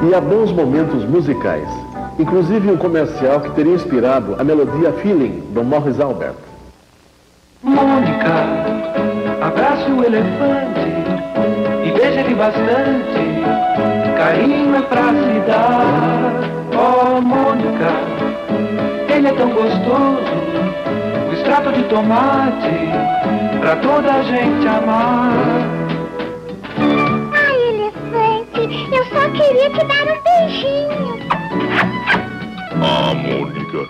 E há bons momentos musicais, inclusive um comercial que teria inspirado a melodia Feeling, do Morris Albert. Mônica, abrace o elefante e beije ele bastante. Carinho é pra se dar. Oh, Mônica, ele é tão gostoso. O extrato de tomate pra toda a gente amar. só queria te dar um beijinho. Ah, Mônica,